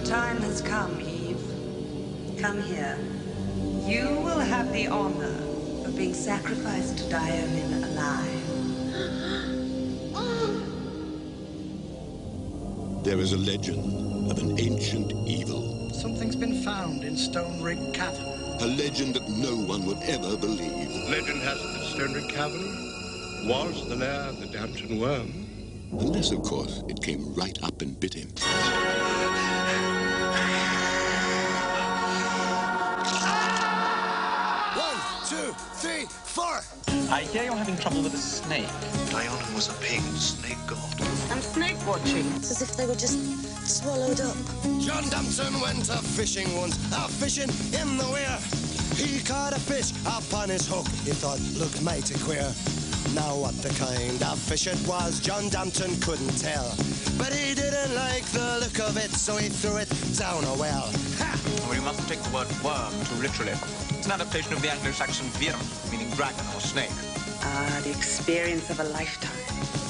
time has come, Eve. Come here. You will have the honor of being sacrificed to Dionin alive. There is a legend of an ancient evil. Something's been found in Stonerigg Cavern. A legend that no one would ever believe. Legend has it that Stonerigg Cavern was the lair of the D'Ampton Worm. Unless, of course, it came right up and bit him. Two, three, four. I hear you're having trouble with a snake. Dionin was a pig, snake god. I'm snake watching. It's as if they were just swallowed up. John D'Ampton went a fishing once, a fishing in the weir. He caught a fish upon his hook, he thought looked mighty queer. Now what the kind of fish it was, John D'Ampton couldn't tell. But he didn't like the look of it, so he threw it down a well. Ha! Well, you mustn't take the word worm too literally. It's an adaptation of the Anglo-Saxon wyrm, meaning dragon or snake. Ah, the experience of a lifetime.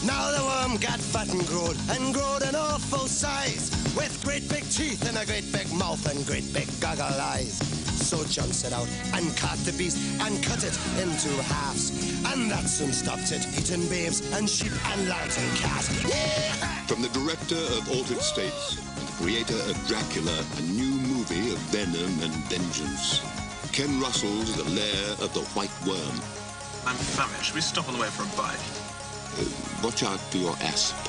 Now the worm got fat and growed, and growed an awful size, with great big teeth and a great big mouth and great big goggle eyes. So John set out and caught the beast and cut it into halves, and that soon stopped it eating babes and sheep and lambs and calves. From the director of Altered States and the creator of Dracula, a new movie of venom and vengeance. Ken Russell's The Lair of the White Worm. I'm famished. We stop on the way for a bite? Uh, watch out for your acid.